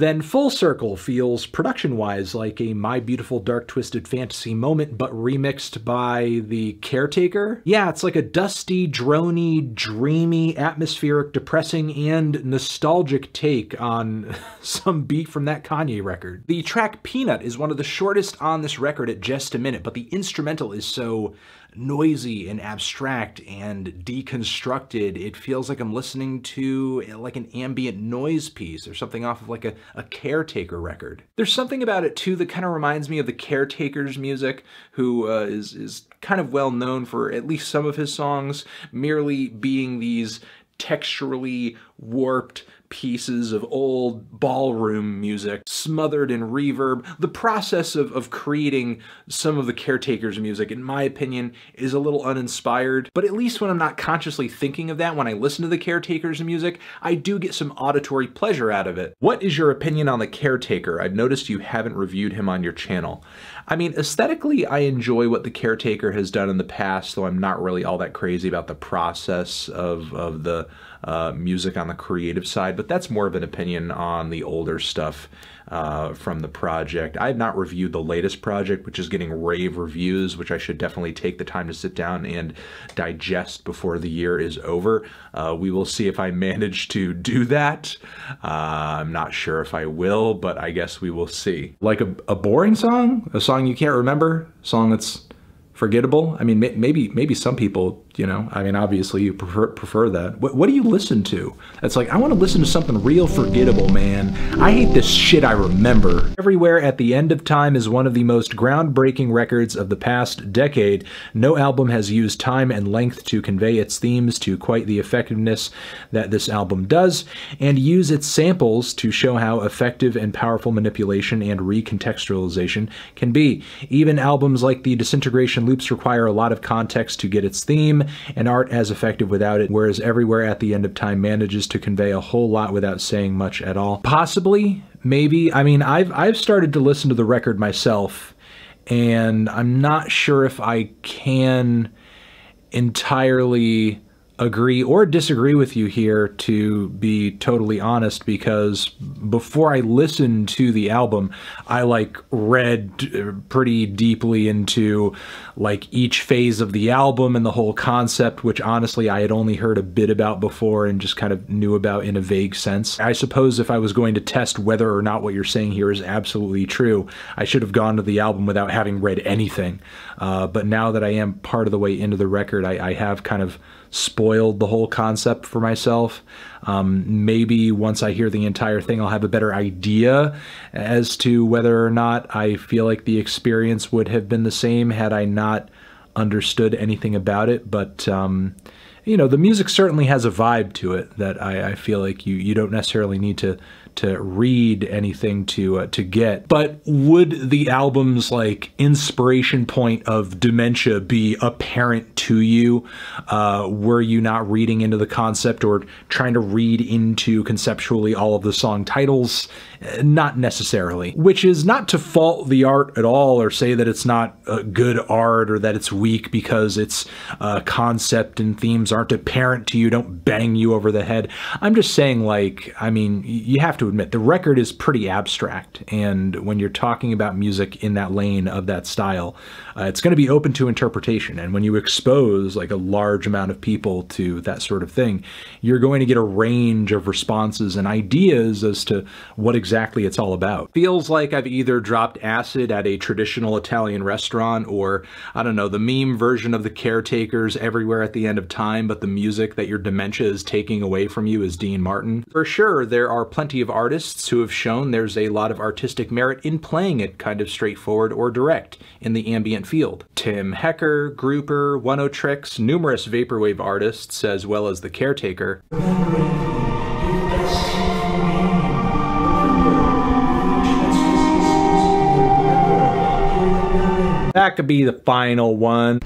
Then Full Circle feels production-wise like a My Beautiful Dark Twisted Fantasy moment, but remixed by The Caretaker. Yeah, it's like a dusty, drony, dreamy, atmospheric, depressing, and nostalgic take on some beat from that Kanye record. The track Peanut is one of the shortest on this record at just a minute, but the instrumental is so noisy and abstract and deconstructed. It feels like I'm listening to like an ambient noise piece or something off of like a, a Caretaker record. There's something about it too that kind of reminds me of the Caretaker's music, who uh, is is kind of well known for at least some of his songs merely being these texturally warped pieces of old ballroom music smothered in reverb. The process of, of creating some of the Caretaker's music, in my opinion, is a little uninspired, but at least when I'm not consciously thinking of that when I listen to the Caretaker's music, I do get some auditory pleasure out of it. What is your opinion on the Caretaker? I've noticed you haven't reviewed him on your channel. I mean, aesthetically, I enjoy what the Caretaker has done in the past, though I'm not really all that crazy about the process of, of the uh, music on the creative side, but that's more of an opinion on the older stuff uh, from the project. I have not reviewed the latest project, which is getting rave reviews, which I should definitely take the time to sit down and digest before the year is over. Uh, we will see if I manage to do that. Uh, I'm not sure if I will, but I guess we will see. Like a, a boring song? A song you can't remember? Song that's forgettable? I mean, maybe maybe some people you know, I mean, obviously you prefer, prefer that. What, what do you listen to? It's like, I want to listen to something real forgettable, man. I hate this shit I remember. Everywhere at the End of Time is one of the most groundbreaking records of the past decade. No album has used time and length to convey its themes to quite the effectiveness that this album does, and use its samples to show how effective and powerful manipulation and recontextualization can be. Even albums like the Disintegration Loops require a lot of context to get its theme, and art as effective without it, whereas Everywhere at the End of Time manages to convey a whole lot without saying much at all. Possibly, maybe. I mean, I've I've started to listen to the record myself, and I'm not sure if I can entirely agree or disagree with you here to be totally honest because before I listened to the album I like read pretty deeply into like each phase of the album and the whole concept which honestly I had only heard a bit about before and just kind of knew about in a vague sense. I suppose if I was going to test whether or not what you're saying here is absolutely true I should have gone to the album without having read anything uh, but now that I am part of the way into the record I, I have kind of spoiled the whole concept for myself. Um, maybe once I hear the entire thing, I'll have a better idea as to whether or not I feel like the experience would have been the same had I not understood anything about it. But um, you know, the music certainly has a vibe to it that I, I feel like you you don't necessarily need to to read anything to uh, to get. But would the album's like inspiration point of dementia be apparent to you? Uh, were you not reading into the concept or trying to read into conceptually all of the song titles? Not necessarily. Which is not to fault the art at all or say that it's not uh, good art or that it's weak because its uh, concept and themes aren't apparent to you, don't bang you over the head. I'm just saying, like, I mean, you have to admit, the record is pretty abstract. And when you're talking about music in that lane of that style, uh, it's going to be open to interpretation. And when you expose like a large amount of people to that sort of thing, you're going to get a range of responses and ideas as to what exactly it's all about. Feels like I've either dropped acid at a traditional Italian restaurant or, I don't know, the meme version of the caretakers everywhere at the end of time, but the music that your dementia is taking away from you is Dean Martin. For sure, there are plenty of artists who have shown there's a lot of artistic merit in playing it kind of straightforward or direct in the ambient field. Tim Hecker, Grouper, Oneohtrix, numerous vaporwave artists, as well as The Caretaker. That could be the final one.